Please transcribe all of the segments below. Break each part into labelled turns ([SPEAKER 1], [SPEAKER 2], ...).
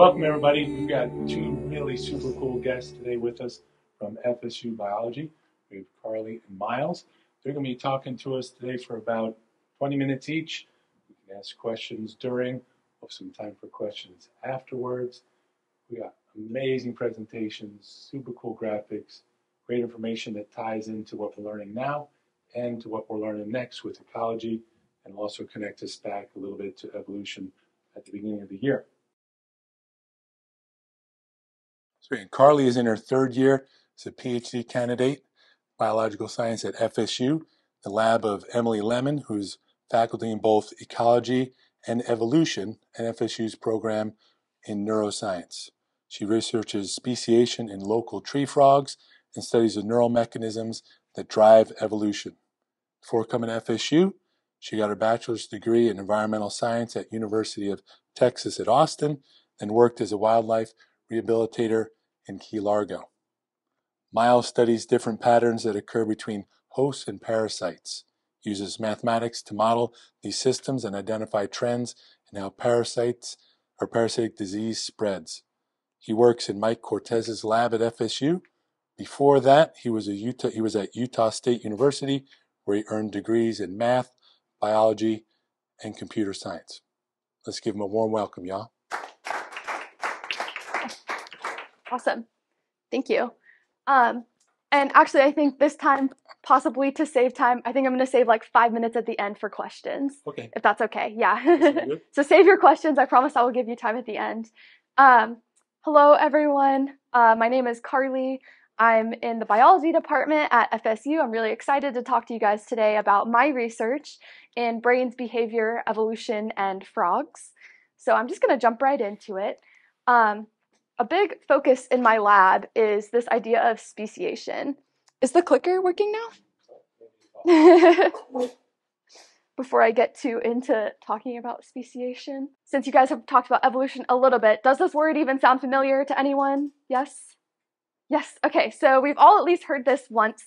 [SPEAKER 1] Welcome, everybody. We've got two really super cool guests today with us from FSU Biology. We have Carlie and Miles. They're going to be talking to us today for about 20 minutes each. We can ask questions during, we'll have some time for questions afterwards. We got amazing presentations, super cool graphics, great information that ties into what we're learning now and to what we're learning next with ecology, and also connect us back a little bit to evolution at the beginning of the year. So Carlie is in her third year as a PhD candidate, biological science at FSU, the lab of Emily Lemmon, who's faculty in both ecology and evolution at FSU's program in neuroscience. She researches speciation in local tree frogs and studies the neural mechanisms that drive evolution. Before coming to FSU, she got her bachelor's degree in environmental science at University of Texas at Austin, then worked as a wildlife rehabilitator Key Largo. Miles studies different patterns that occur between hosts and parasites, uses mathematics to model these systems and identify trends in how parasites or parasitic disease spreads. He works in Mike Cortez's lab at FSU. Before that, he was, Utah, he was at Utah State University, where he earned degrees in math, biology, and computer science. Let's give him a warm welcome, y'all.
[SPEAKER 2] Awesome. Thank you. Um, and actually, I think this time, possibly to save time, I think I'm going to save like five minutes at the end for questions.
[SPEAKER 1] Okay.
[SPEAKER 2] If that's okay. Yeah. so save your questions. I promise I will give you time at the end. Um, hello, everyone. Uh, my name is Carlie. I'm in the biology department at FSU. I'm really excited to talk to you guys today about my research in brains, behavior, evolution, and frogs. So I'm just going to jump right into it. Um, a big focus in my lab is this idea of speciation. Is the clicker working now? Before I get too into talking about speciation, since you guys have talked about evolution a little bit, does this word even sound familiar to anyone? Yes? Yes, okay, so we've all at least heard this once,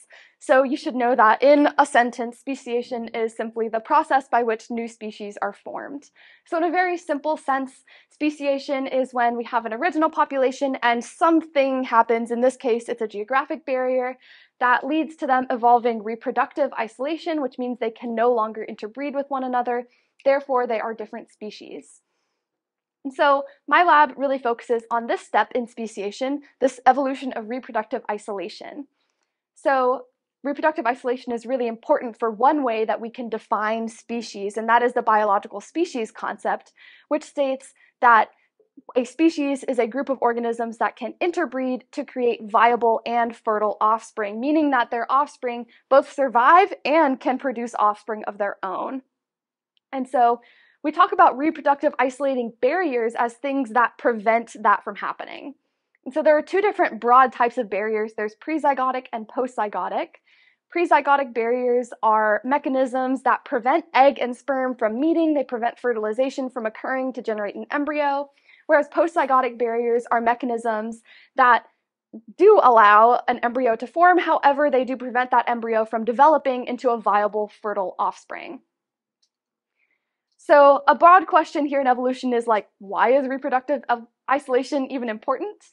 [SPEAKER 2] so you should know that in a sentence, speciation is simply the process by which new species are formed. So in a very simple sense, speciation is when we have an original population and something happens, in this case it's a geographic barrier, that leads to them evolving reproductive isolation, which means they can no longer interbreed with one another, therefore they are different species. And so my lab really focuses on this step in speciation, this evolution of reproductive isolation. So reproductive isolation is really important for one way that we can define species, and that is the biological species concept, which states that a species is a group of organisms that can interbreed to create viable and fertile offspring, meaning that their offspring both survive and can produce offspring of their own. And so we talk about reproductive isolating barriers as things that prevent that from happening. And so there are two different broad types of barriers. There's prezygotic and postzygotic. Prezygotic barriers are mechanisms that prevent egg and sperm from meeting, they prevent fertilization from occurring to generate an embryo, whereas postzygotic barriers are mechanisms that do allow an embryo to form, however, they do prevent that embryo from developing into a viable, fertile offspring. So a broad question here in evolution is like, why is reproductive uh, isolation even important?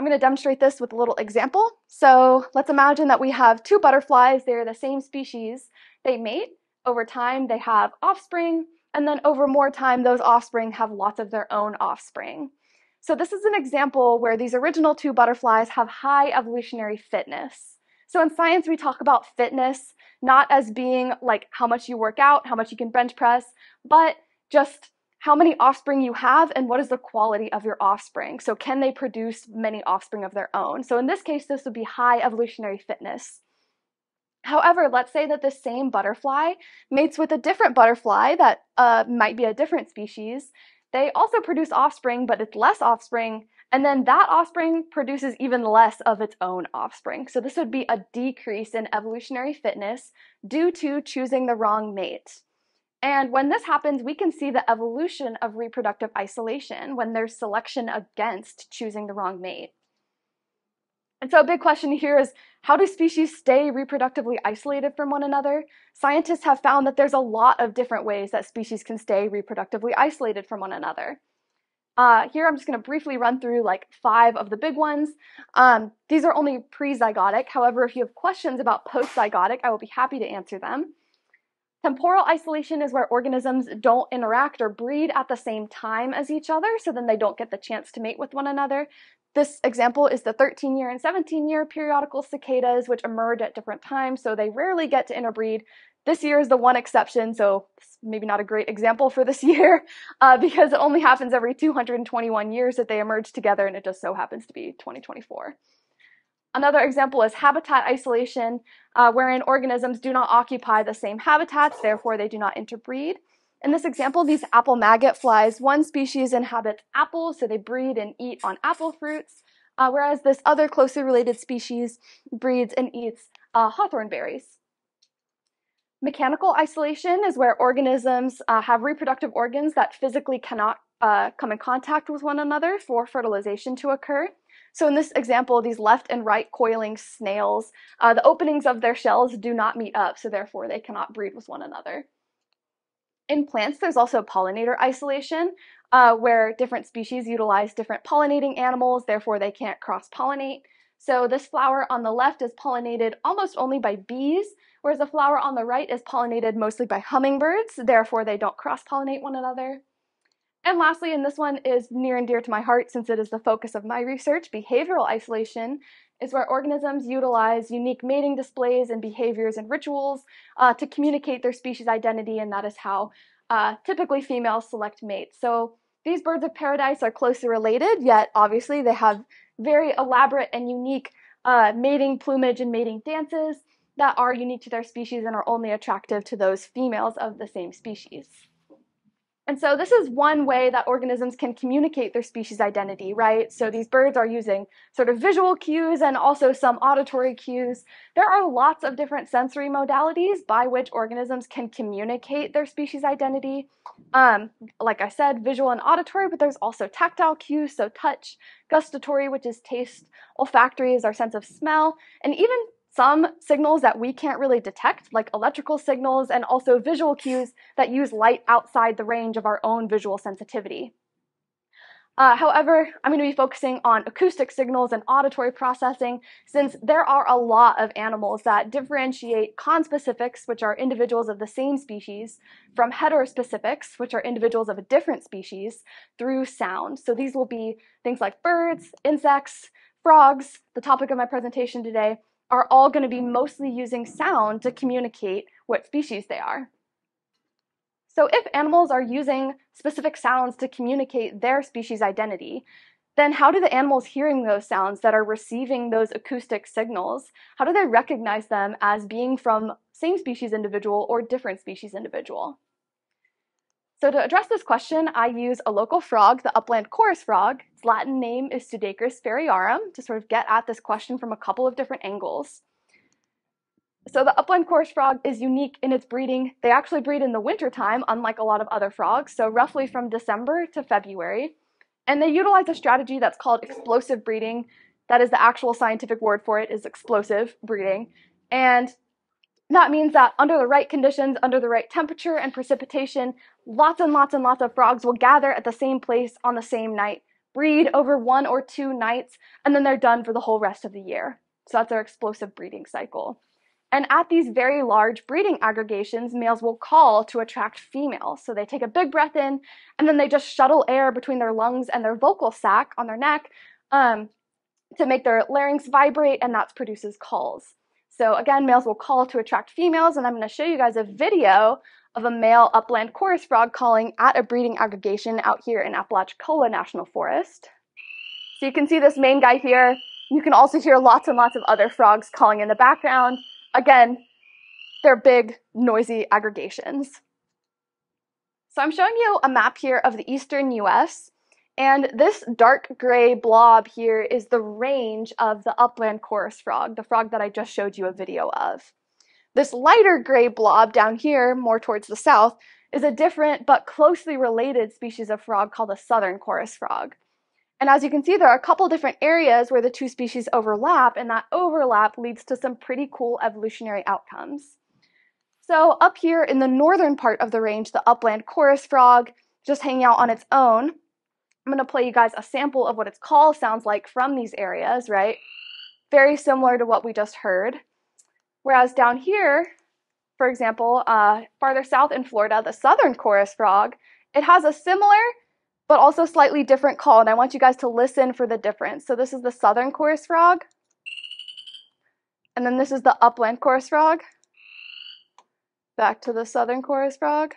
[SPEAKER 2] I'm going to demonstrate this with a little example. So let's imagine that we have two butterflies. They're the same species. They mate. Over time, they have offspring. And then over more time, those offspring have lots of their own offspring. So this is an example where these original two butterflies have high evolutionary fitness. So in science, we talk about fitness not as being like how much you work out, how much you can bench press, but just how many offspring you have and what is the quality of your offspring. So can they produce many offspring of their own? So in this case, this would be high evolutionary fitness. However, let's say that the same butterfly mates with a different butterfly that uh, might be a different species. They also produce offspring, but it's less offspring, and then that offspring produces even less of its own offspring. So this would be a decrease in evolutionary fitness due to choosing the wrong mate. And when this happens, we can see the evolution of reproductive isolation when there's selection against choosing the wrong mate. And so a big question here is how do species stay reproductively isolated from one another? Scientists have found that there's a lot of different ways that species can stay reproductively isolated from one another. Uh, here I'm just going to briefly run through like five of the big ones. Um, these are only pre-zygotic. However, if you have questions about post-zygotic, I will be happy to answer them. Temporal isolation is where organisms don't interact or breed at the same time as each other, so then they don't get the chance to mate with one another. This example is the 13 year and 17 year periodical cicadas, which emerge at different times, so they rarely get to interbreed. This year is the one exception, so maybe not a great example for this year, uh, because it only happens every 221 years that they emerge together, and it just so happens to be 2024. Another example is habitat isolation, uh, wherein organisms do not occupy the same habitats, therefore they do not interbreed. In this example, these apple maggot flies, one species inhabits apples, so they breed and eat on apple fruits, uh, whereas this other closely related species breeds and eats uh, hawthorn berries. Mechanical isolation is where organisms uh, have reproductive organs that physically cannot uh, come in contact with one another for fertilization to occur. So in this example, these left and right coiling snails, uh, the openings of their shells do not meet up, so therefore they cannot breed with one another. In plants, there's also pollinator isolation, uh, where different species utilize different pollinating animals, therefore they can't cross-pollinate. So this flower on the left is pollinated almost only by bees, whereas the flower on the right is pollinated mostly by hummingbirds, therefore they don't cross-pollinate one another. And lastly, and this one is near and dear to my heart since it is the focus of my research, behavioral isolation is where organisms utilize unique mating displays and behaviors and rituals uh, to communicate their species identity, and that is how uh, typically females select mates. So these birds of paradise are closely related, yet obviously they have very elaborate and unique uh, mating plumage and mating dances that are unique to their species and are only attractive to those females of the same species. And so this is one way that organisms can communicate their species identity, right? So these birds are using sort of visual cues and also some auditory cues. There are lots of different sensory modalities by which organisms can communicate their species identity. Um, like I said, visual and auditory, but there's also tactile cues, so touch, gustatory, which is taste, olfactory is our sense of smell, and even some signals that we can't really detect, like electrical signals and also visual cues that use light outside the range of our own visual sensitivity. Uh, however, I'm going to be focusing on acoustic signals and auditory processing since there are a lot of animals that differentiate conspecifics, which are individuals of the same species, from heterospecifics, which are individuals of a different species, through sound. So these will be things like birds, insects, frogs, the topic of my presentation today, are all going to be mostly using sound to communicate what species they are. So if animals are using specific sounds to communicate their species identity, then how do the animals hearing those sounds that are receiving those acoustic signals, how do they recognize them as being from same species individual or different species individual? So to address this question, I use a local frog, the upland chorus frog. Its Latin name is Pseudacris feriarum, to sort of get at this question from a couple of different angles. So the upland chorus frog is unique in its breeding. They actually breed in the wintertime, unlike a lot of other frogs, so roughly from December to February. And they utilize a strategy that's called explosive breeding. That is the actual scientific word for it, is explosive breeding. And that means that under the right conditions, under the right temperature and precipitation, lots and lots and lots of frogs will gather at the same place on the same night, breed over one or two nights, and then they're done for the whole rest of the year. So that's their explosive breeding cycle. And at these very large breeding aggregations, males will call to attract females. So they take a big breath in, and then they just shuttle air between their lungs and their vocal sac on their neck um, to make their larynx vibrate, and that produces calls. So again, males will call to attract females, and I'm going to show you guys a video of a male upland chorus frog calling at a breeding aggregation out here in Apalachicola National Forest. So you can see this main guy here. You can also hear lots and lots of other frogs calling in the background. Again, they're big, noisy aggregations. So I'm showing you a map here of the eastern US. And this dark gray blob here is the range of the upland chorus frog, the frog that I just showed you a video of. This lighter gray blob down here, more towards the south, is a different but closely related species of frog called the southern chorus frog. And as you can see, there are a couple different areas where the two species overlap, and that overlap leads to some pretty cool evolutionary outcomes. So up here in the northern part of the range, the upland chorus frog, just hanging out on its own, I'm going to play you guys a sample of what its call sounds like from these areas, right? Very similar to what we just heard. Whereas down here, for example, uh, farther south in Florida, the southern chorus frog, it has a similar but also slightly different call, and I want you guys to listen for the difference. So this is the southern chorus frog, and then this is the upland chorus frog. Back to the southern chorus frog.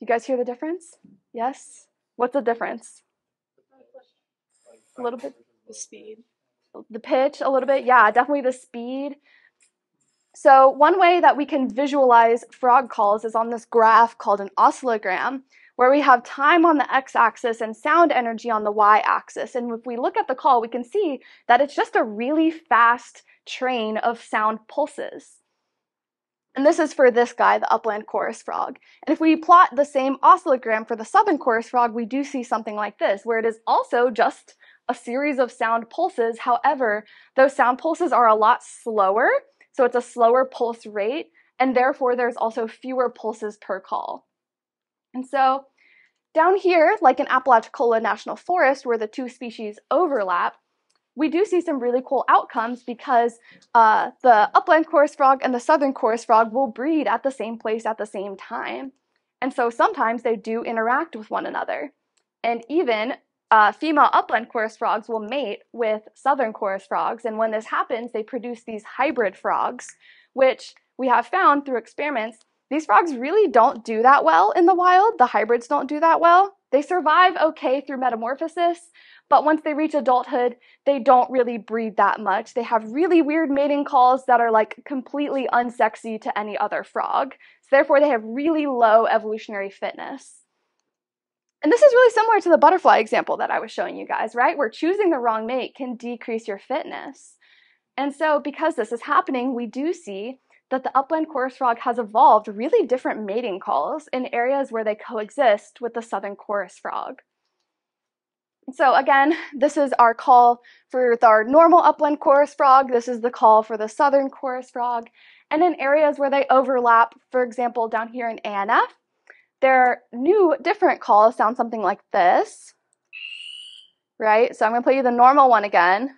[SPEAKER 2] You guys hear the difference? Yes? What's the difference? A little bit.
[SPEAKER 3] The speed.
[SPEAKER 2] The pitch, a little bit. Yeah, definitely the speed. So, one way that we can visualize frog calls is on this graph called an oscillogram, where we have time on the x axis and sound energy on the y axis. And if we look at the call, we can see that it's just a really fast train of sound pulses. And this is for this guy, the upland chorus frog. And if we plot the same oscillogram for the southern chorus frog, we do see something like this, where it is also just a series of sound pulses. However, those sound pulses are a lot slower, so it's a slower pulse rate, and therefore there's also fewer pulses per call. And so down here, like in Apalachicola National Forest, where the two species overlap, we do see some really cool outcomes because uh, the upland chorus frog and the southern chorus frog will breed at the same place at the same time. And so sometimes they do interact with one another. And even uh, female upland chorus frogs will mate with southern chorus frogs. And when this happens, they produce these hybrid frogs, which we have found through experiments. These frogs really don't do that well in the wild. The hybrids don't do that well. They survive okay through metamorphosis, but once they reach adulthood, they don't really breed that much. They have really weird mating calls that are like completely unsexy to any other frog. So therefore, they have really low evolutionary fitness. And this is really similar to the butterfly example that I was showing you guys, right? Where choosing the wrong mate can decrease your fitness. And so, because this is happening, we do see that the upland chorus frog has evolved really different mating calls in areas where they coexist with the southern chorus frog. So again, this is our call for our normal upland chorus frog. This is the call for the southern chorus frog. And in areas where they overlap, for example, down here in ANF, their new different calls sound something like this, right? So I'm gonna play you the normal one again,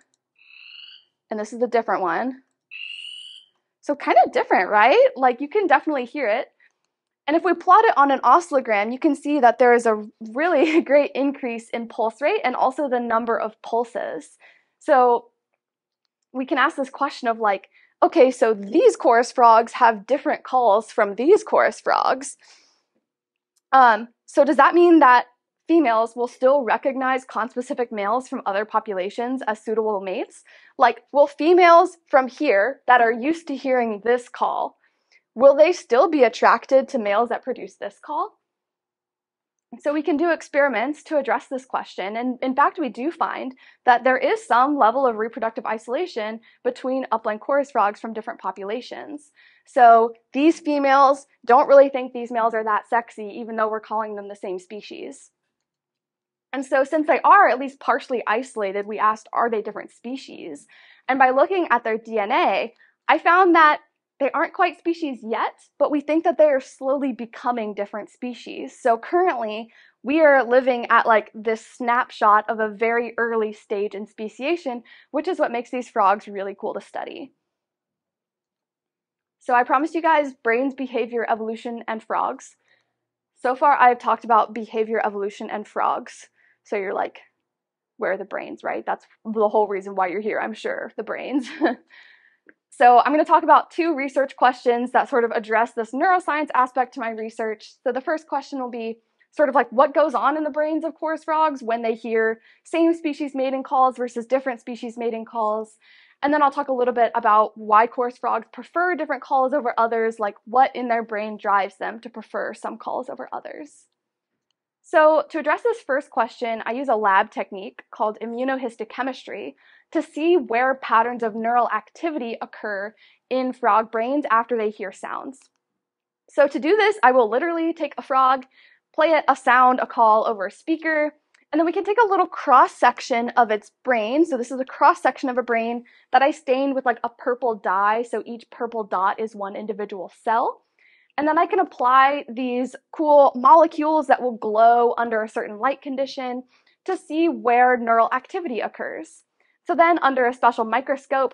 [SPEAKER 2] and this is the different one. So kind of different, right? Like you can definitely hear it. And if we plot it on an oscillogram, you can see that there is a really great increase in pulse rate and also the number of pulses. So we can ask this question of like, okay, so these chorus frogs have different calls from these chorus frogs. Um, so does that mean that females will still recognize conspecific males from other populations as suitable mates? Like, will females from here that are used to hearing this call will they still be attracted to males that produce this call? So we can do experiments to address this question. And in fact, we do find that there is some level of reproductive isolation between upland chorus frogs from different populations. So these females don't really think these males are that sexy, even though we're calling them the same species. And so since they are at least partially isolated, we asked, are they different species? And by looking at their DNA, I found that they aren't quite species yet, but we think that they are slowly becoming different species. So currently, we are living at like this snapshot of a very early stage in speciation, which is what makes these frogs really cool to study. So I promised you guys brains, behavior, evolution, and frogs. So far, I've talked about behavior, evolution, and frogs. So you're like, where are the brains, right? That's the whole reason why you're here, I'm sure, the brains. So I'm going to talk about two research questions that sort of address this neuroscience aspect to my research. So the first question will be sort of like what goes on in the brains of chorus frogs when they hear same species mating calls versus different species mating calls. And then I'll talk a little bit about why chorus frogs prefer different calls over others, like what in their brain drives them to prefer some calls over others. So to address this first question, I use a lab technique called immunohistochemistry, to see where patterns of neural activity occur in frog brains after they hear sounds. So to do this, I will literally take a frog, play a sound, a call over a speaker, and then we can take a little cross section of its brain. So this is a cross section of a brain that I stained with like a purple dye. So each purple dot is one individual cell. And then I can apply these cool molecules that will glow under a certain light condition to see where neural activity occurs. So then under a special microscope,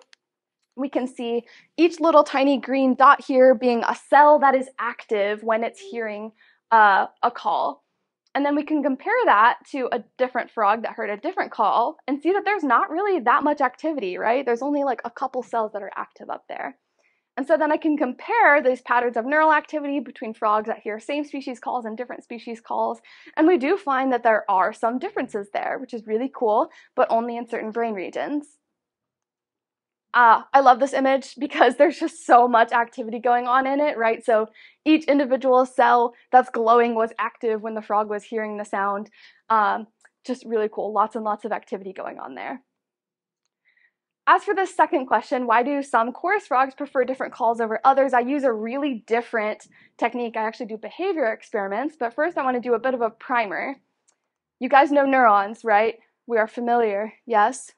[SPEAKER 2] we can see each little tiny green dot here being a cell that is active when it's hearing uh, a call. And then we can compare that to a different frog that heard a different call and see that there's not really that much activity, right? There's only like a couple cells that are active up there. And so then I can compare these patterns of neural activity between frogs that hear same species calls and different species calls. And we do find that there are some differences there, which is really cool, but only in certain brain regions. Uh, I love this image because there's just so much activity going on in it, right? So each individual cell that's glowing was active when the frog was hearing the sound. Um, just really cool. Lots and lots of activity going on there. As for the second question, why do some chorus frogs prefer different calls over others? I use a really different technique. I actually do behavior experiments, but first I want to do a bit of a primer. You guys know neurons, right? We are familiar, yes?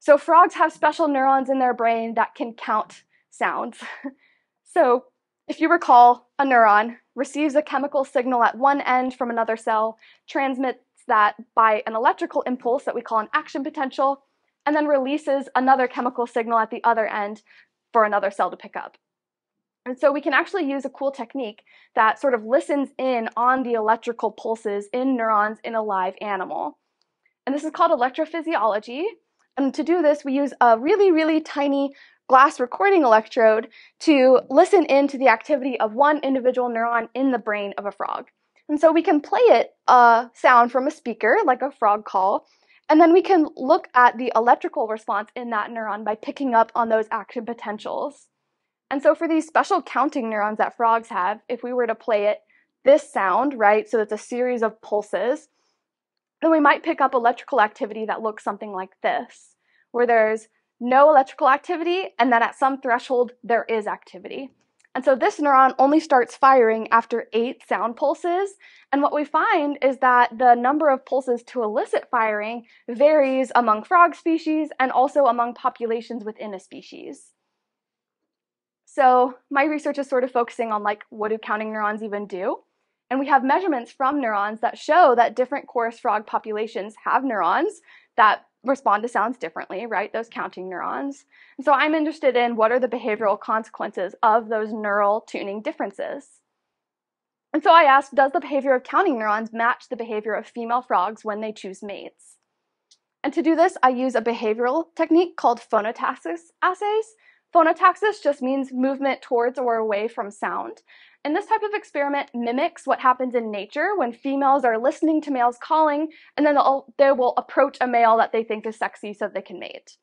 [SPEAKER 2] So frogs have special neurons in their brain that can count sounds. so if you recall, a neuron receives a chemical signal at one end from another cell, transmits that by an electrical impulse that we call an action potential, and then releases another chemical signal at the other end for another cell to pick up. And so we can actually use a cool technique that sort of listens in on the electrical pulses in neurons in a live animal. And this is called electrophysiology. And to do this, we use a really, really tiny glass recording electrode to listen into the activity of one individual neuron in the brain of a frog. And so we can play it a sound from a speaker, like a frog call, and then we can look at the electrical response in that neuron by picking up on those action potentials. And so for these special counting neurons that frogs have, if we were to play it this sound, right, so it's a series of pulses, then we might pick up electrical activity that looks something like this, where there's no electrical activity and then at some threshold there is activity. And so this neuron only starts firing after eight sound pulses. And what we find is that the number of pulses to elicit firing varies among frog species and also among populations within a species. So my research is sort of focusing on like, what do counting neurons even do? And we have measurements from neurons that show that different chorus frog populations have neurons that respond to sounds differently, right? Those counting neurons. And so I'm interested in what are the behavioral consequences of those neural tuning differences. And so I asked, does the behavior of counting neurons match the behavior of female frogs when they choose mates? And to do this, I use a behavioral technique called phonotaxis assays. Phonotaxis just means movement towards or away from sound. And this type of experiment mimics what happens in nature when females are listening to males calling and then they will approach a male that they think is sexy so they can mate.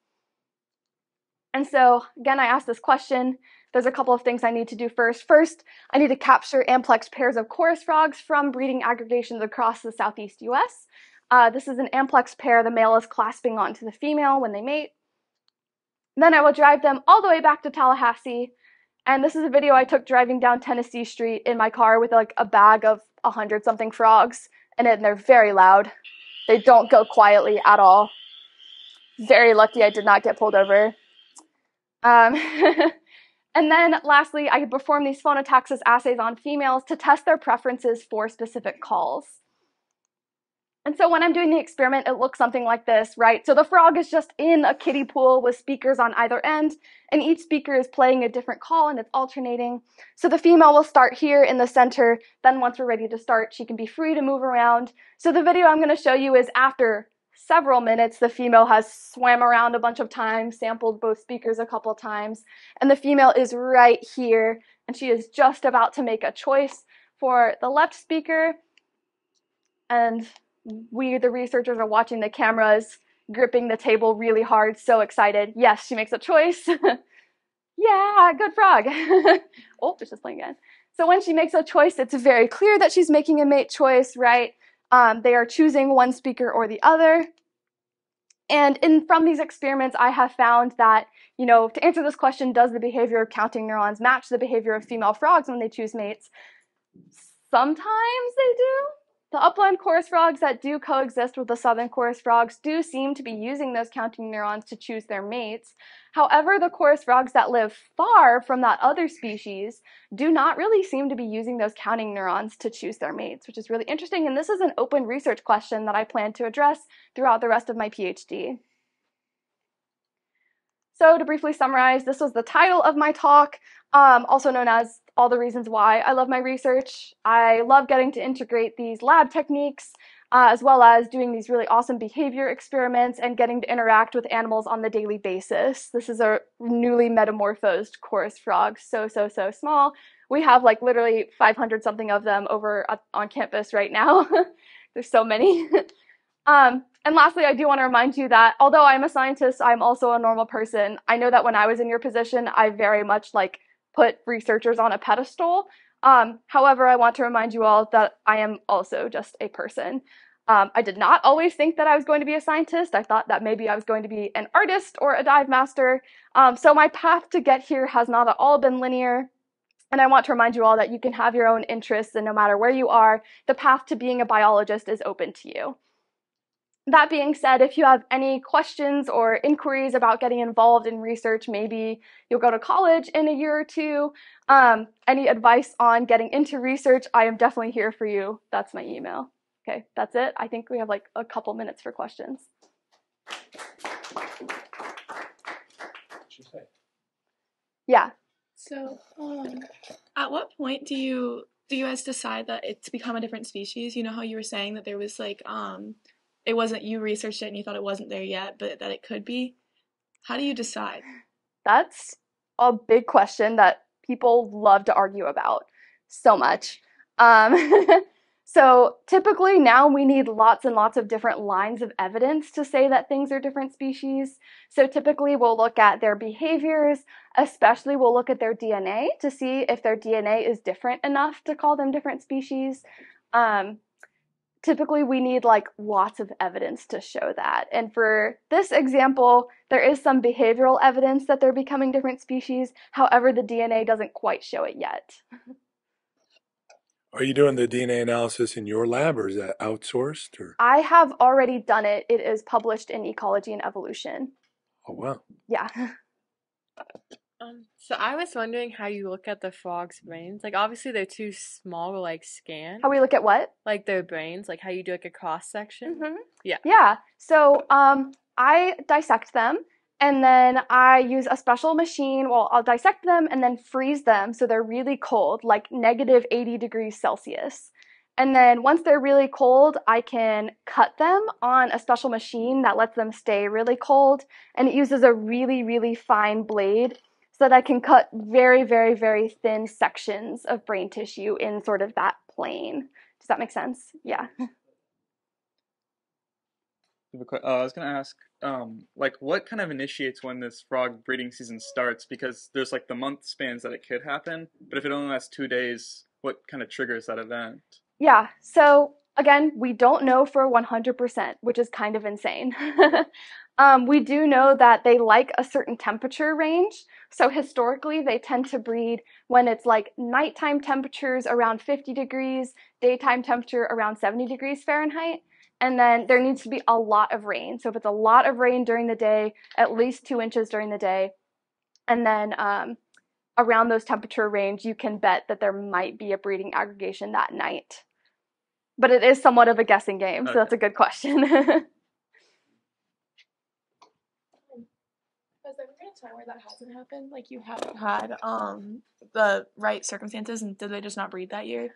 [SPEAKER 2] And so, again, I asked this question. There's a couple of things I need to do first. First, I need to capture amplex pairs of chorus frogs from breeding aggregations across the southeast US. Uh, this is an amplex pair. The male is clasping onto the female when they mate. Then I will drive them all the way back to Tallahassee and this is a video I took driving down Tennessee Street in my car with like a bag of a hundred something frogs, and they're very loud. They don't go quietly at all. Very lucky I did not get pulled over. Um, and then lastly, I perform these phonotaxis assays on females to test their preferences for specific calls. And so when I'm doing the experiment, it looks something like this, right? So the frog is just in a kiddie pool with speakers on either end, and each speaker is playing a different call and it's alternating. So the female will start here in the center, then once we're ready to start, she can be free to move around. So the video I'm gonna show you is after several minutes, the female has swam around a bunch of times, sampled both speakers a couple times, and the female is right here, and she is just about to make a choice for the left speaker, and we, the researchers, are watching the cameras, gripping the table really hard, so excited. Yes, she makes a choice. yeah, good frog. oh, it's just playing again. So when she makes a choice, it's very clear that she's making a mate choice, right? Um, they are choosing one speaker or the other. And in from these experiments, I have found that, you know, to answer this question, does the behavior of counting neurons match the behavior of female frogs when they choose mates? Sometimes they do, the upland chorus frogs that do coexist with the southern chorus frogs do seem to be using those counting neurons to choose their mates. However, the chorus frogs that live far from that other species do not really seem to be using those counting neurons to choose their mates, which is really interesting. And this is an open research question that I plan to address throughout the rest of my PhD. So to briefly summarize, this was the title of my talk, um, also known as all the reasons why I love my research. I love getting to integrate these lab techniques uh, as well as doing these really awesome behavior experiments and getting to interact with animals on the daily basis. This is a newly metamorphosed chorus frog, so, so, so small. We have like literally 500 something of them over on campus right now. There's so many. um, and lastly, I do want to remind you that although I'm a scientist, I'm also a normal person. I know that when I was in your position, I very much like put researchers on a pedestal. Um, however, I want to remind you all that I am also just a person. Um, I did not always think that I was going to be a scientist. I thought that maybe I was going to be an artist or a dive master. Um, so my path to get here has not at all been linear. And I want to remind you all that you can have your own interests, and no matter where you are, the path to being a biologist is open to you. That being said, if you have any questions or inquiries about getting involved in research, maybe you'll go to college in a year or two, um, any advice on getting into research, I am definitely here for you. That's my email. Okay, that's it. I think we have like a couple minutes for questions. Yeah.
[SPEAKER 3] So, um, at what point do you do you guys decide that it's become a different species? You know how you were saying that there was like um it wasn't you researched it and you thought it wasn't there yet, but that it could be. How do you decide?
[SPEAKER 2] That's a big question that people love to argue about so much. Um, so typically now we need lots and lots of different lines of evidence to say that things are different species. So typically we'll look at their behaviors, especially we'll look at their DNA to see if their DNA is different enough to call them different species. Um, typically we need like lots of evidence to show that. And for this example, there is some behavioral evidence that they're becoming different species. However, the DNA doesn't quite show it yet.
[SPEAKER 1] Are you doing the DNA analysis in your lab or is that outsourced or?
[SPEAKER 2] I have already done it. It is published in Ecology and Evolution.
[SPEAKER 1] Oh wow.
[SPEAKER 2] Yeah.
[SPEAKER 4] Um, so I was wondering how you look at the frogs' brains. Like obviously they're too small to like scan.
[SPEAKER 2] How we look at what?
[SPEAKER 4] Like their brains, like how you do like a cross section.
[SPEAKER 2] Mm-hmm.
[SPEAKER 4] Yeah.
[SPEAKER 2] Yeah. So um, I dissect them, and then I use a special machine. Well, I'll dissect them and then freeze them so they're really cold, like negative 80 degrees Celsius. And then once they're really cold, I can cut them on a special machine that lets them stay really cold. And it uses a really, really fine blade that I can cut very, very, very thin sections of brain tissue in sort of that plane. Does that make sense? Yeah.
[SPEAKER 5] Uh, I was gonna ask, um, like, what kind of initiates when this frog breeding season starts? Because there's like the month spans that it could happen, but if it only lasts two days, what kind of triggers that event?
[SPEAKER 2] Yeah. So again, we don't know for 100%, which is kind of insane. um, we do know that they like a certain temperature range. So historically, they tend to breed when it's like nighttime temperatures around 50 degrees, daytime temperature around 70 degrees Fahrenheit. And then there needs to be a lot of rain. So if it's a lot of rain during the day, at least two inches during the day, and then um, around those temperature range, you can bet that there might be a breeding aggregation that night. But it is somewhat of a guessing game, okay. so that's a good question.
[SPEAKER 3] Has there been time where that hasn't happened? Like you haven't had um the right circumstances, and did they just not breed that year?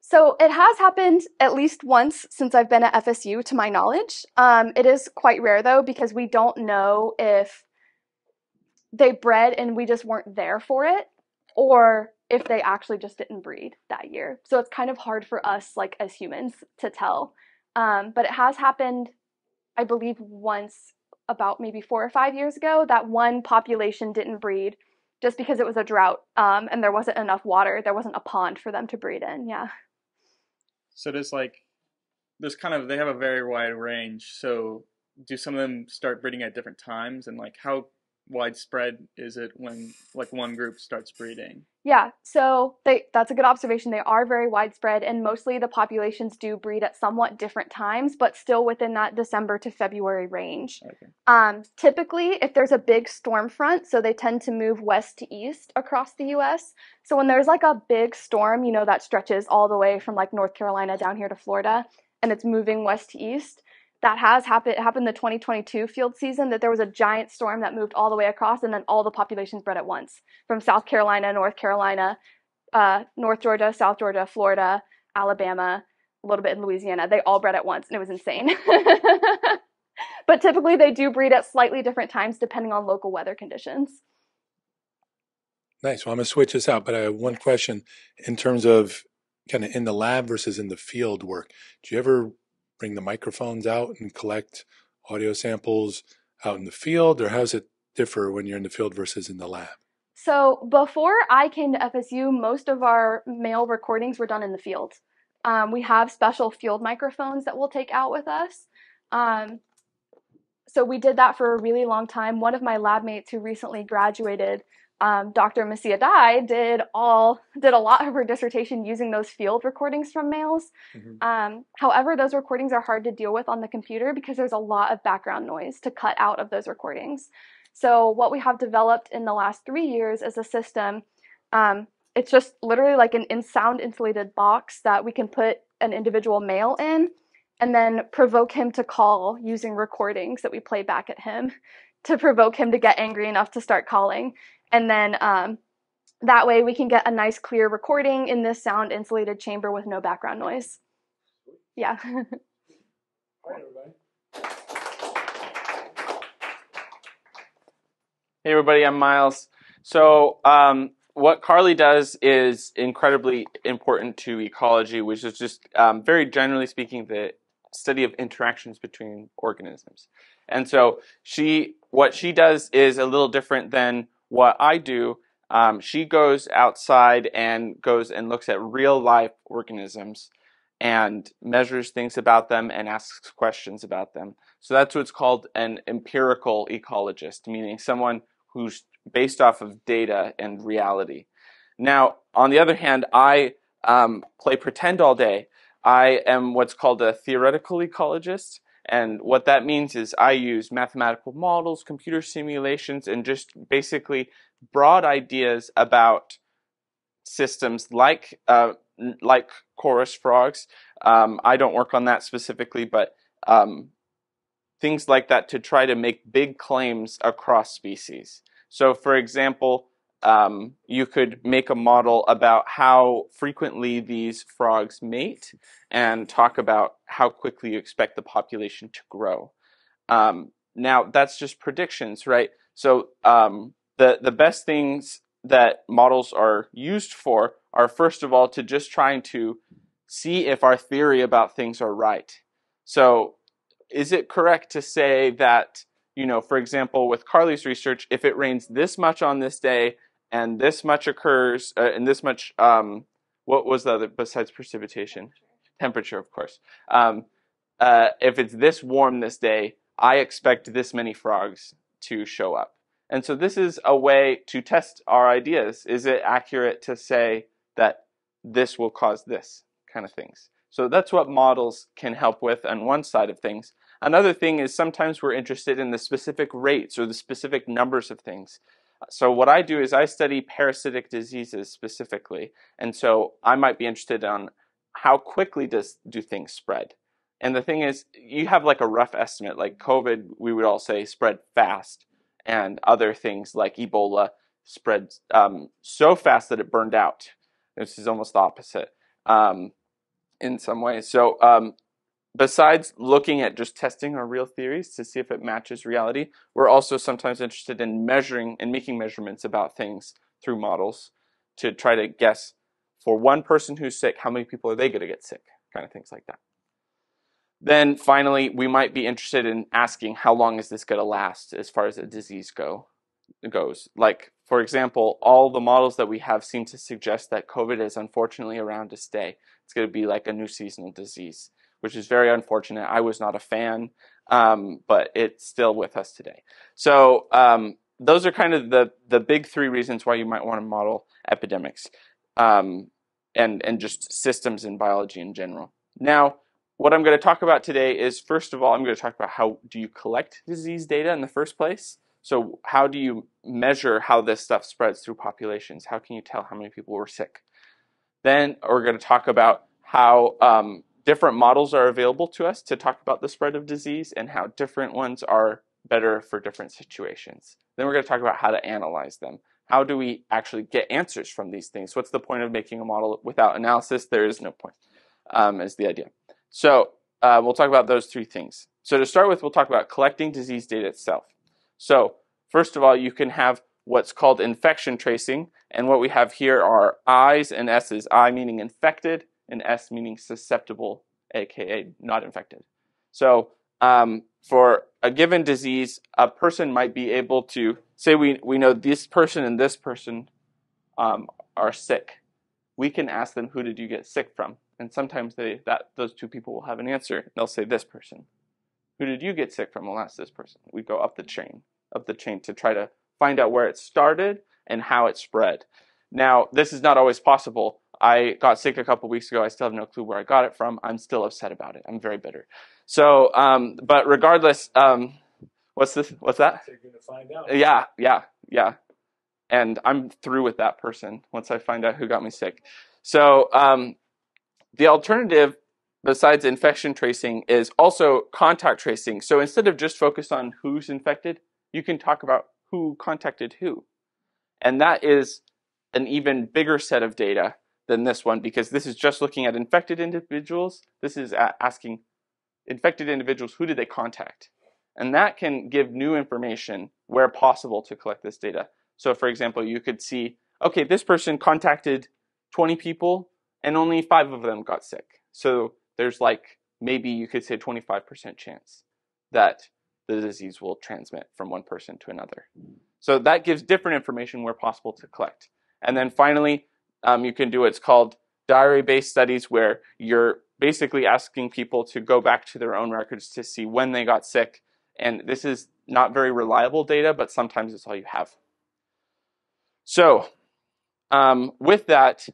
[SPEAKER 2] So it has happened at least once since I've been at FSU, to my knowledge. Um, it is quite rare though because we don't know if they bred and we just weren't there for it, or if they actually just didn't breed that year. So it's kind of hard for us, like as humans, to tell. Um, but it has happened, I believe, once about maybe four or five years ago that one population didn't breed just because it was a drought um, and there wasn't enough water. There wasn't a pond for them to breed in. Yeah.
[SPEAKER 5] So there's like, there's kind of, they have a very wide range. So do some of them start breeding at different times? And like, how widespread is it when like one group starts breeding?
[SPEAKER 2] Yeah, so they, that's a good observation. They are very widespread, and mostly the populations do breed at somewhat different times, but still within that December to February range. Okay. Um, typically, if there's a big storm front, so they tend to move west to east across the U.S. So when there's like a big storm, you know, that stretches all the way from like North Carolina down here to Florida, and it's moving west to east, that has happened happened the 2022 field season that there was a giant storm that moved all the way across and then all the populations bred at once from South Carolina, North Carolina, uh, North Georgia, South Georgia, Florida, Alabama, a little bit in Louisiana. They all bred at once and it was insane. but typically they do breed at slightly different times depending on local weather conditions.
[SPEAKER 1] Nice. Well, I'm going to switch this out, but I have one question in terms of kind of in the lab versus in the field work. Do you ever bring the microphones out and collect audio samples out in the field, or how does it differ when you're in the field versus in the lab?
[SPEAKER 2] So before I came to FSU, most of our male recordings were done in the field. Um, we have special field microphones that we'll take out with us. Um, so we did that for a really long time. One of my lab mates who recently graduated um, Dr. Masia Dai did all did a lot of her dissertation using those field recordings from males. Mm-hmm. Um, however, those recordings are hard to deal with on the computer because there's a lot of background noise to cut out of those recordings. So what we have developed in the last three years is a system. Um, it's just literally like an in sound insulated box that we can put an individual male in, and then provoke him to call using recordings that we play back at him to provoke him to get angry enough to start calling. And then um, that way we can get a nice clear recording in this sound insulated chamber with no background noise. Yeah.
[SPEAKER 6] Hey everybody, I'm Miles. So um, what Carlie does is incredibly important to ecology, which is just um, very generally speaking the study of interactions between organisms. And so she, what she does is a little different than what I do, um, she goes outside and goes and looks at real life organisms and measures things about them and asks questions about them. So that's what's called an empirical ecologist, meaning someone who's based off of data and reality. Now, on the other hand, I um, play pretend all day. I am what's called a theoretical ecologist. And what that means is I use mathematical models, computer simulations, and just basically broad ideas about systems like uh, like chorus frogs. Um, I don't work on that specifically, but um, things like that to try to make big claims across species. So, for example, um, you could make a model about how frequently these frogs mate and talk about how quickly you expect the population to grow. Um, now, that's just predictions, right? So, um, the, the best things that models are used for are, first of all, to just trying to see if our theory about things are right. So, is it correct to say that, you know, for example, with Carlie's research, if it rains this much on this day, and this much occurs, uh, and this much, um, what was the other besides precipitation? Temperature, of course. Um, uh, if it's this warm this day, I expect this many frogs to show up. And so this is a way to test our ideas. Is it accurate to say that this will cause this kind of things? So that's what models can help with on one side of things. Another thing is sometimes we're interested in the specific rates or the specific numbers of things. So what I do is I study parasitic diseases specifically, and so I might be interested on how quickly does do things spread. And the thing is, you have like a rough estimate. Like COVID, we would all say spread fast, and other things like Ebola spread um, so fast that it burned out. This is almost the opposite um, in some ways. So um, besides looking at just testing our real theories to see if it matches reality, we're also sometimes interested in measuring and making measurements about things through models to try to guess for one person who's sick, how many people are they going to get sick, kind of things like that. Then finally, we might be interested in asking how long is this going to last as far as a disease go goes. Like, for example, all the models that we have seem to suggest that COVID is unfortunately around to stay. It's going to be like a new seasonal disease which is very unfortunate. I was not a fan, um, but it's still with us today. So um, those are kind of the the big three reasons why you might want to model epidemics, um, and and just systems in biology in general. Now, what I'm going to talk about today is first of all, I'm going to talk about how do you collect disease data in the first place. So how do you measure how this stuff spreads through populations? How can you tell how many people were sick? Then we're going to talk about how um, different models are available to us to talk about the spread of disease and how different ones are better for different situations. Then we're going to talk about how to analyze them. How do we actually get answers from these things? What's the point of making a model without analysis? There is no point, um, is the idea. So uh, we'll talk about those three things. So to start with, we'll talk about collecting disease data itself. So first of all, you can have what's called infection tracing, and what we have here are I's and S's. I meaning infected, and S meaning susceptible, aka not infected. So um, for a given disease, a person might be able to say we, we know this person and this person um, are sick. We can ask them, who did you get sick from? And sometimes they, that, those two people will have an answer. They'll say this person. Who did you get sick from? We'll ask this person. We go up the chain, up the chain to try to find out where it started and how it spread. Now, this is not always possible. I got sick a couple weeks ago. I still have no clue where I got it from. I'm still upset about it. I'm very bitter. So, um, but regardless, um, what's this? What's that? You're gonna find out. Yeah, yeah, yeah. And I'm through with that person once I find out who got me sick. So, um, the alternative besides infection tracing is also contact tracing. So instead of just focus on who's infected, you can talk about who contacted who. And that is an even bigger set of data than this one because this is just looking at infected individuals. This is asking infected individuals who did they contact. And that can give new information where possible to collect this data. So for example, you could see, okay, this person contacted 20 people and only five of them got sick. So there's like maybe you could say 25% chance that the disease will transmit from one person to another. So that gives different information where possible to collect. And then finally, um, you can do what's called diary-based studies where you're basically asking people to go back to their own records to see when they got sick. And this is not very reliable data, but sometimes it's all you have. So um, with that,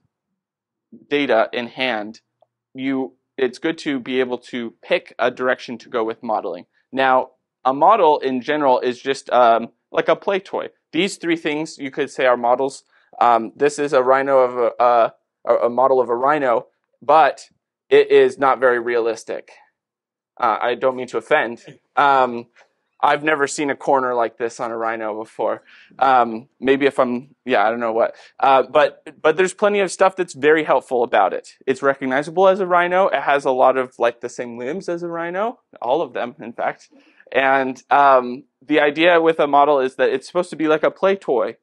[SPEAKER 6] data in hand, you it's good to be able to pick a direction to go with modeling. Now, a model in general is just um, like a play toy. These three things you could say are models. Um, this is a rhino of a, a model of a rhino, but it is not very realistic. Uh, I don't mean to offend. Um, I've never seen a corner like this on a rhino before. Um, maybe if I'm, yeah, I don't know what. Uh, but but there's plenty of stuff that's very helpful about it. It's recognizable as a rhino. It has a lot of like the same limbs as a rhino, all of them, in fact. And um, the idea with a model is that it's supposed to be like a play toy.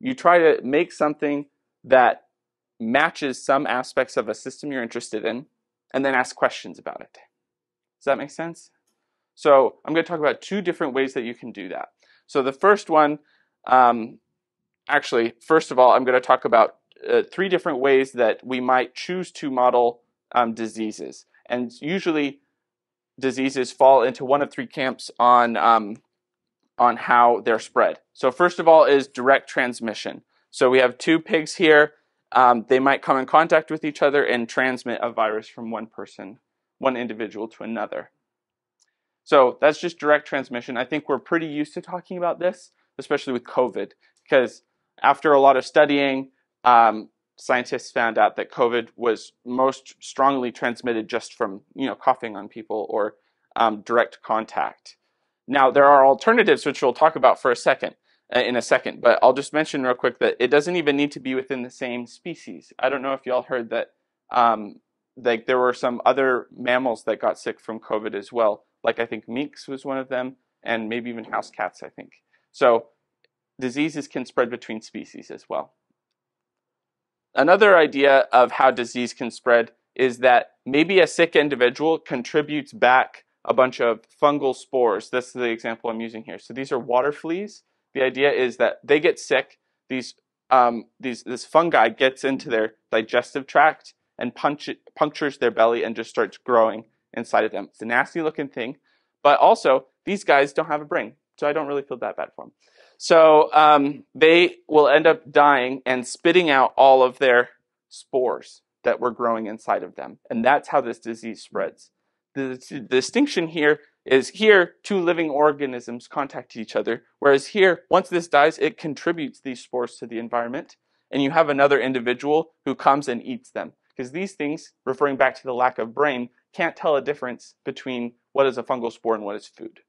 [SPEAKER 6] You try to make something that matches some aspects of a system you're interested in, and then ask questions about it. Does that make sense? So I'm going to talk about two different ways that you can do that. So the first one, um, actually, first of all, I'm going to talk about uh, three different ways that we might choose to model um, diseases. And usually diseases fall into one of three camps on, um, on how they're spread. So first of all is direct transmission. So we have two pigs here. Um, they might come in contact with each other and transmit a virus from one person, one individual to another. So that's just direct transmission. I think we're pretty used to talking about this, especially with COVID, because after a lot of studying, um, scientists found out that COVID was most strongly transmitted just from you know coughing on people or um, direct contact. Now there are alternatives, which we'll talk about for a second uh, in a second, but I'll just mention real quick that it doesn't even need to be within the same species. I don't know if y'all heard that um, like there were some other mammals that got sick from COVID as well like I think minks was one of them, and maybe even house cats, I think. So diseases can spread between species as well. Another idea of how disease can spread is that maybe a sick individual contributes back a bunch of fungal spores. This is the example I'm using here. So these are water fleas. The idea is that they get sick. These, um, these, this fungi gets into their digestive tract and punch, punctures their belly and just starts growing inside of them. It's a nasty looking thing, but also these guys don't have a brain. So I don't really feel that bad for them. So um, they will end up dying and spitting out all of their spores that were growing inside of them. And that's how this disease spreads. The, the distinction here is here, two living organisms contact each other, whereas here, once this dies, it contributes these spores to the environment, and you have another individual who comes and eats them. Because these things, referring back to the lack of brain, can't tell a difference between what is a fungal spore and what is food.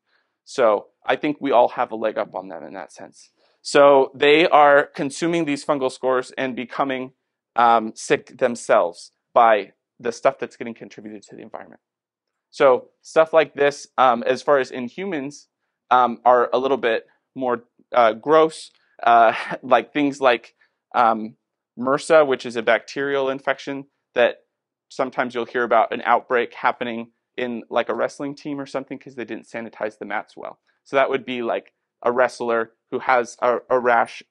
[SPEAKER 6] So I think we all have a leg up on them in that sense. So they are consuming these fungal spores and becoming um, sick themselves by the stuff that's getting contributed to the environment. So stuff like this, um, as far as in humans, um, are a little bit more uh, gross, uh, like things like um, MRSA, which is a bacterial infection that sometimes you'll hear about an outbreak happening in like a wrestling team or something because they didn't sanitize the mats well. So that would be like a wrestler who has a, a rash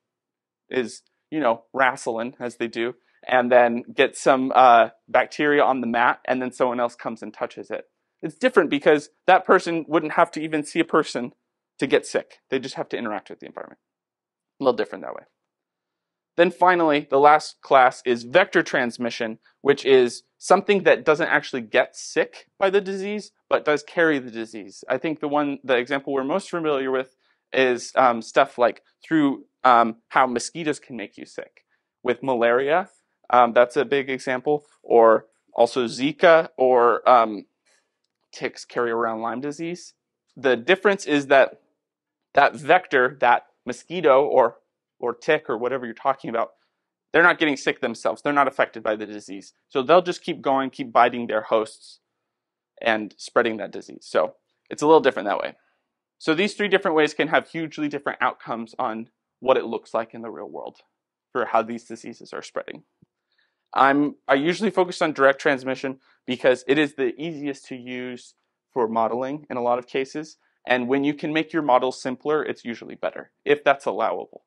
[SPEAKER 6] is, you know, wrestling as they do, and then gets some uh, bacteria on the mat, and then someone else comes and touches it. It's different because that person wouldn't have to even see a person to get sick. They just have to interact with the environment. A little different that way. Then finally, the last class is vector transmission, which is something that doesn't actually get sick by the disease, but does carry the disease. I think the one, the example we're most familiar with is um, stuff like through um, how mosquitoes can make you sick. With malaria, um, that's a big example, or also Zika, or um, ticks carry around Lyme disease. The difference is that that vector, that mosquito or or tick or whatever you're talking about, they're not getting sick themselves. They're not affected by the disease. So they'll just keep going, keep biting their hosts and spreading that disease. So it's a little different that way. So these three different ways can have hugely different outcomes on what it looks like in the real world for how these diseases are spreading. I'm I usually focus on direct transmission because it is the easiest to use for modeling in a lot of cases. And when you can make your model simpler, it's usually better, if that's allowable.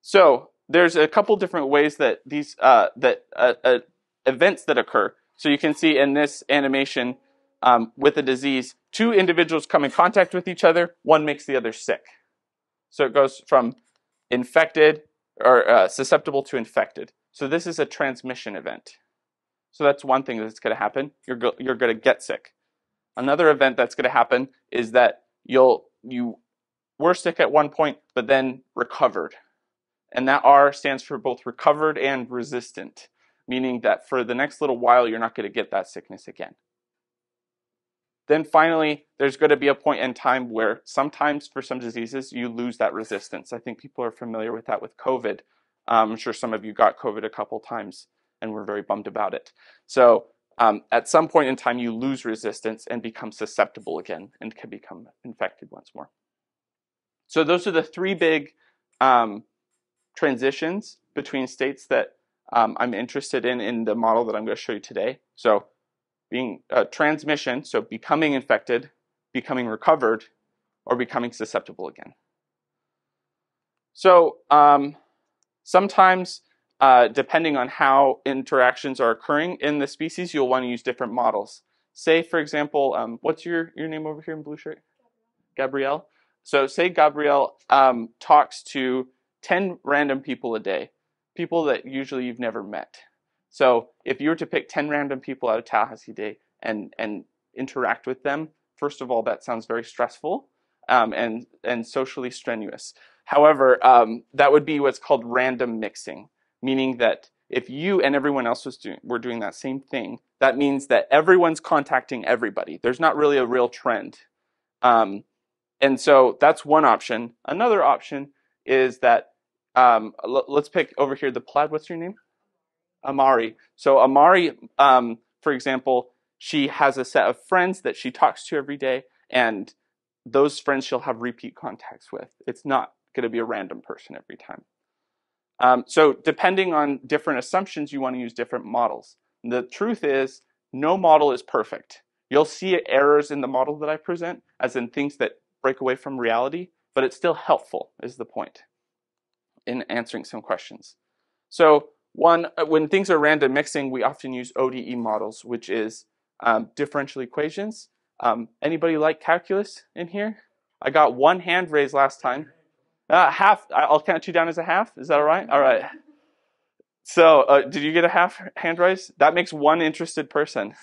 [SPEAKER 6] So there's a couple different ways that these uh, that uh, uh, events that occur. So you can see in this animation um, with a disease, two individuals come in contact with each other. One makes the other sick. So it goes from infected or uh, susceptible to infected. So this is a transmission event. So that's one thing that's going to happen. You're go- you're going to get sick. Another event that's going to happen is that you'll you were sick at one point, but then recovered. And that R stands for both recovered and resistant, meaning that for the next little while, you're not going to get that sickness again. Then finally, there's going to be a point in time where sometimes for some diseases, you lose that resistance. I think people are familiar with that with COVID. Um, I'm sure some of you got COVID a couple times and were very bummed about it. So um, at some point in time, you lose resistance and become susceptible again and can become infected once more. So those are the three big um, transitions between states that um, I'm interested in in the model that I'm going to show you today. So being uh, transmission, so becoming infected, becoming recovered, or becoming susceptible again. So um, sometimes, uh, depending on how interactions are occurring in the species, you'll want to use different models. Say, for example, um, what's your, your name over here in blue shirt? Gabrielle. So say Gabrielle um, talks to 10 random people a day, people that usually you've never met. So if you were to pick 10 random people out of Tallahassee Day and, and interact with them, first of all, that sounds very stressful um, and, and socially strenuous. However, um, that would be what's called random mixing, meaning that if you and everyone else was doing, were doing that same thing, that means that everyone's contacting everybody. There's not really a real trend. Um, and so that's one option. Another option is that um, let's pick over here the plaid. What's your name? Amari. So Amari, um, for example, she has a set of friends that she talks to every day, and those friends she'll have repeat contacts with. It's not going to be a random person every time. Um, so depending on different assumptions, you want to use different models. The truth is, no model is perfect. You'll see errors in the model that I present, as in things that break away from reality, but it's still helpful, is the point in answering some questions. So one, uh, when things are random mixing, we often use ODE models, which is um, differential equations. Um, anybody like calculus in here? I got one hand raised last time. Uh, half. I'll count you down as a half. Is that all right? All right. So, uh, did you get a half hand raise? That makes one interested person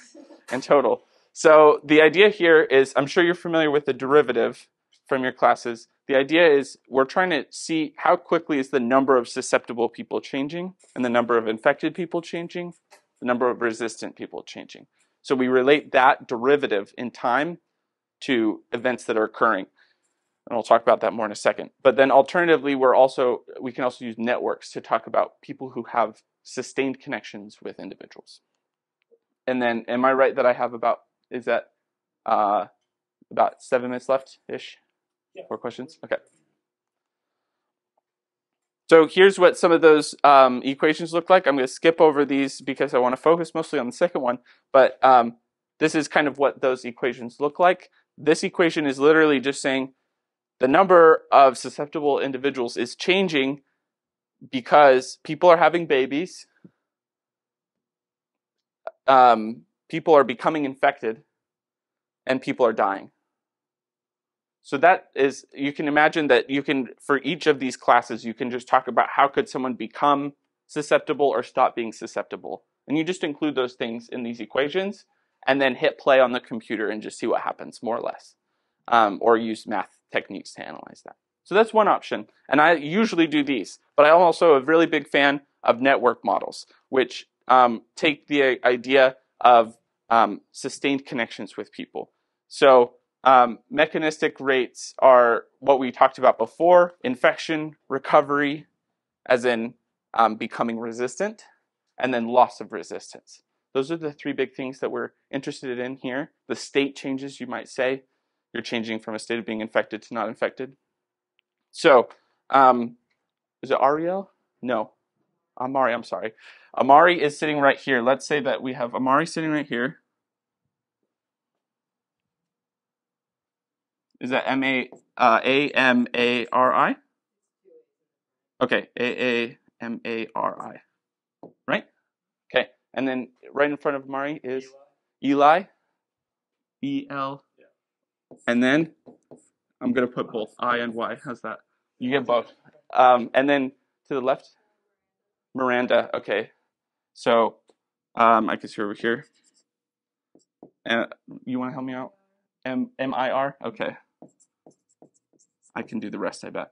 [SPEAKER 6] in total. So, the idea here is I'm sure you're familiar with the derivative from your classes. The idea is we're trying to see how quickly is the number of susceptible people changing and the number of infected people changing, the number of resistant people changing. So, we relate that derivative in time to events that are occurring and I'll talk about that more in a second. But then alternatively, we're also we can also use networks to talk about people who have sustained connections with individuals. And then, am I right that I have about is that uh, about seven minutes left ish? Yeah. Four questions. Okay. So here's what some of those um, equations look like. I'm going to skip over these because I want to focus mostly on the second one. But um, this is kind of what those equations look like. This equation is literally just saying the number of susceptible individuals is changing because people are having babies, um, people are becoming infected, and people are dying. So that is, you can imagine that you can, for each of these classes, you can just talk about how could someone become susceptible or stop being susceptible. And you just include those things in these equations and then hit play on the computer and just see what happens, more or less. Um, or use math techniques to analyze that. So that's one option. And I usually do these, but I'm also a really big fan of network models, which um, take the idea of um, sustained connections with people. So um, mechanistic rates are what we talked about before, infection, recovery, as in um, becoming resistant, and then loss of resistance. Those are the three big things that we're interested in here. The state changes, you might say, you're changing from a state of being infected to not infected. So, um, is it Ariel? No, Amari. I'm sorry. Amari is sitting right here. Let's say that we have Amari sitting right here. Is that M A uh, A M A R I? Okay, A A M A R I. Right? Okay, and then right in front of Mari is Eli. E L and then I'm going to put both I and Y. How's that? You get both. Um, and then to the left, Miranda. Okay. So um, I can see over here. And you want to help me out? M M I R. Okay. I can do the rest. I bet.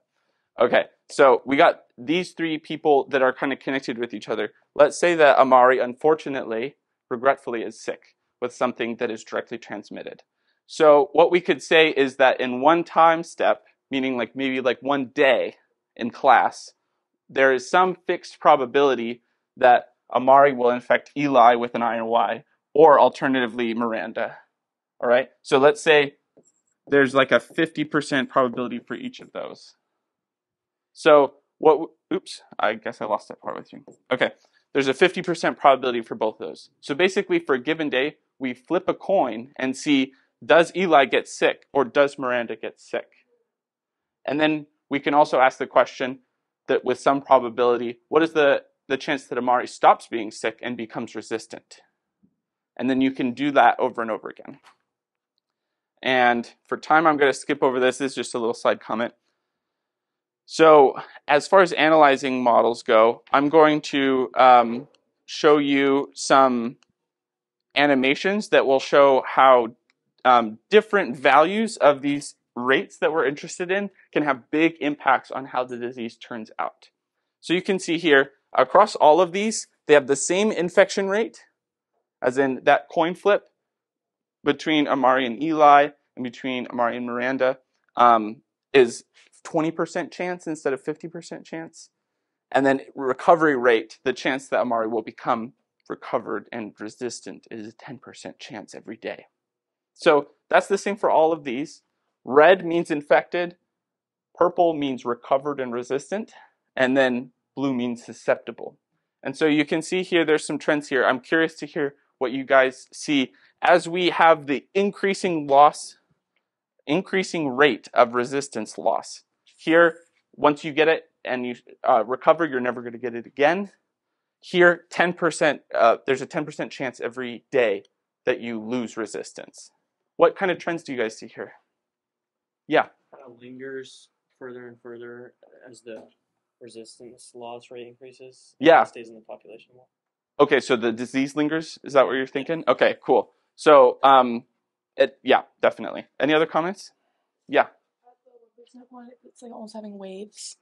[SPEAKER 6] Okay. So we got these three people that are kind of connected with each other. Let's say that Amari, unfortunately, regretfully, is sick with something that is directly transmitted. So what we could say is that in one time step, meaning like maybe like one day in class, there is some fixed probability that Amari will infect Eli with an I and Y, or alternatively Miranda. All right. So let's say there's like a 50% probability for each of those. So what? Oops, I guess I lost that part with you. Okay. There's a 50% probability for both of those. So basically, for a given day, we flip a coin and see does Eli get sick or does Miranda get sick? And then we can also ask the question that with some probability, what is the, the chance that Amari stops being sick and becomes resistant? And then you can do that over and over again. And for time, I'm going to skip over this. This is just a little side comment. So, as far as analyzing models go, I'm going to um, show you some animations that will show how um, different values of these rates that we're interested in can have big impacts on how the disease turns out. So you can see here, across all of these, they have the same infection rate, as in that coin flip between Amari and Eli and between Amari and Miranda um, is 20% chance instead of 50% chance. And then recovery rate, the chance that Amari will become recovered and resistant is a 10% chance every day. So that's the same for all of these. Red means infected, purple means recovered and resistant, and then blue means susceptible. And so you can see here there's some trends here. I'm curious to hear what you guys see as we have the increasing loss, increasing rate of resistance loss. Here, once you get it and you uh, recover, you're never going to get it again. Here, 10%, uh, there's a 10% chance every day that you lose resistance. What kind of trends do you guys see here? Yeah.
[SPEAKER 7] Kind of lingers further and further as the resistance loss rate increases.
[SPEAKER 6] Yeah.
[SPEAKER 7] It stays in the population more.
[SPEAKER 6] Okay, so the disease lingers. Is that what you're thinking? Okay, cool. So, um, it, yeah, definitely. Any other comments? Yeah.
[SPEAKER 3] It's like almost having waves.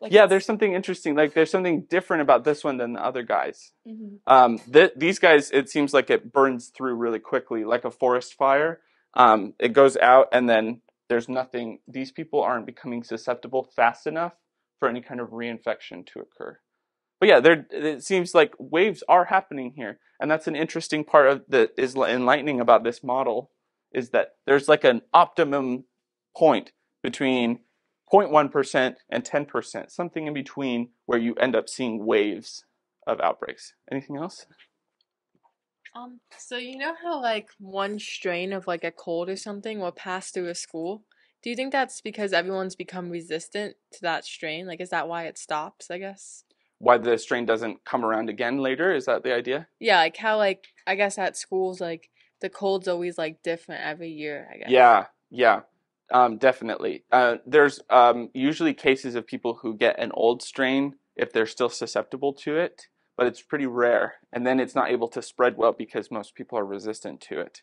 [SPEAKER 3] Like
[SPEAKER 6] Yeah, there's something interesting. Like, there's something different about this one than the other guys.
[SPEAKER 3] Mhm.
[SPEAKER 6] Um, th- these guys, it seems like it burns through really quickly, like a forest fire. Um, it goes out, and then there's nothing. These people aren't becoming susceptible fast enough for any kind of reinfection to occur. But yeah, there. It seems like waves are happening here, and that's an interesting part of that is enlightening about this model is that there's like an optimum point between 0.1% and 10%, something in between where you end up seeing waves of outbreaks. Anything else?
[SPEAKER 4] Um, so you know how like one strain of like a cold or something will pass through a school? Do you think that's because everyone's become resistant to that strain? Like, is that why it stops? I guess.
[SPEAKER 6] Why the strain doesn't come around again later? Is that the idea?
[SPEAKER 4] Yeah, like how like I guess at schools like the cold's always like different every year. I guess.
[SPEAKER 6] Yeah, yeah, um, definitely. Uh, there's um, usually cases of people who get an old strain if they're still susceptible to it, but it's pretty rare. And then it's not able to spread well because most people are resistant to it.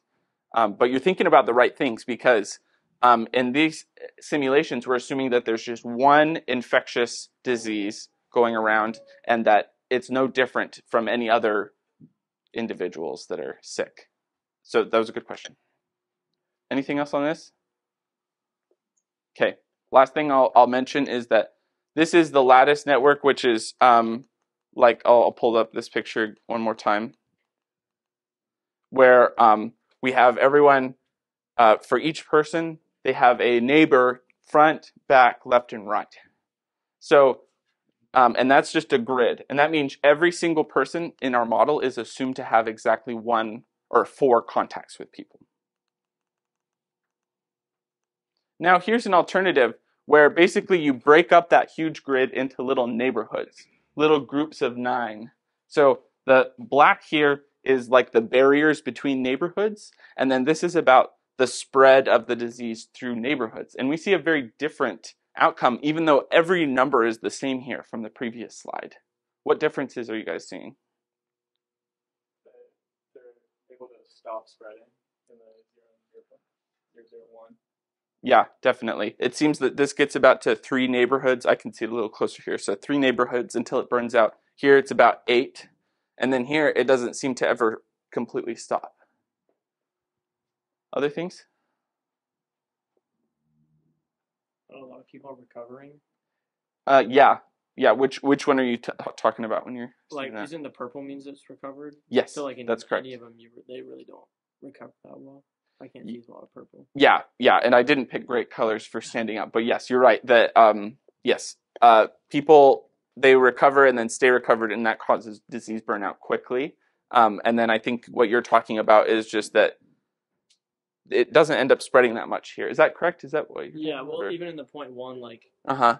[SPEAKER 6] Um, but you're thinking about the right things because um, in these simulations, we're assuming that there's just one infectious disease going around and that it's no different from any other individuals that are sick. So that was a good question. Anything else on this? Okay. Last thing I'll, I'll mention is that this is the lattice network, which is um, like I'll, I'll pull up this picture one more time, where um, we have everyone uh, for each person. They have a neighbor front, back, left, and right. So, um, and that's just a grid, and that means every single person in our model is assumed to have exactly one or four contacts with people. Now, here's an alternative where basically you break up that huge grid into little neighborhoods, little groups of nine. So the black here is like the barriers between neighborhoods, and then this is about the spread of the disease through neighborhoods. And we see a very different outcome, even though every number is the same here from the previous slide. What differences are you guys seeing?
[SPEAKER 5] They're able to stop spreading in the zero zero zero zero one.
[SPEAKER 6] Yeah, definitely. It seems that this gets about to three neighborhoods. I can see it a little closer here. So three neighborhoods until it burns out. Here it's about eight. And then here it doesn't seem to ever completely stop. Other things?
[SPEAKER 7] A lot of people are recovering.
[SPEAKER 6] Uh, yeah, yeah. Which which one are you t- talking about when you're
[SPEAKER 7] Like, isn't the purple means it's recovered?
[SPEAKER 6] Yes,
[SPEAKER 7] So like in
[SPEAKER 6] that's correct.
[SPEAKER 7] any of them, you they really don't recover that well. I can't use a lot of purple.
[SPEAKER 6] Yeah, yeah, and I didn't pick great colors for standing out, but yes, you're right. That um, yes, uh, people they recover and then stay recovered, and that causes disease burnout quickly. Um, and then I think what you're talking about is just that it doesn't end up spreading that much here. Is that correct? Is that what?
[SPEAKER 7] Yeah, well, even in the point one, like
[SPEAKER 6] Uh huh.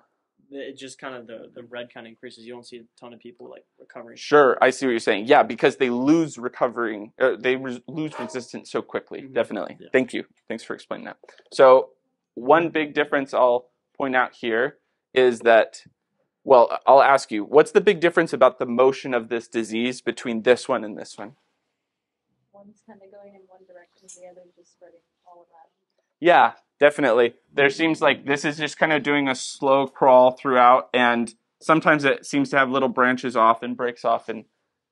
[SPEAKER 7] it just kind of the the red kind of increases. You don't see a ton of people like recovering.
[SPEAKER 6] Sure, I see what you're saying. Yeah, because they lose recovering, uh, they re- lose resistance so quickly.
[SPEAKER 7] Mhm.
[SPEAKER 6] Definitely.
[SPEAKER 7] Yeah.
[SPEAKER 6] Thank you. Thanks for explaining that. So, one big difference I'll point out here is that, well, I'll ask you, what's the big difference about the motion of this disease between this one and this one?
[SPEAKER 8] One's kind of going in one direction, the just spreading all around.
[SPEAKER 6] Yeah, definitely. There seems like this is just kind of doing a slow crawl throughout, and sometimes it seems to have little branches off and breaks off, and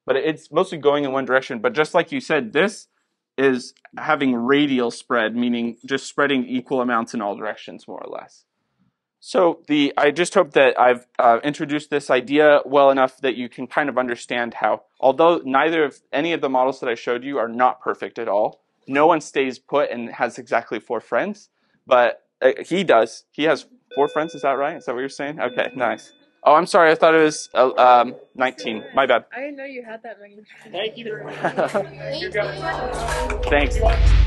[SPEAKER 6] but it's mostly going in one direction. But just like you said, this is having radial spread, meaning just spreading equal amounts in all directions, more or less. So the I just hope that I've uh, introduced this idea well enough that you can kind of understand how, although neither of any of the models that I showed you are not perfect at all, no one stays put and has exactly four friends, but uh, he does. He has four friends. Is that right? Is that what you're saying? Okay, nice. Oh, I'm sorry. I thought it was uh, um, 19. My bad.
[SPEAKER 4] I didn't know you had that many.
[SPEAKER 7] Thank you very much.
[SPEAKER 8] Thank you.
[SPEAKER 6] Thanks.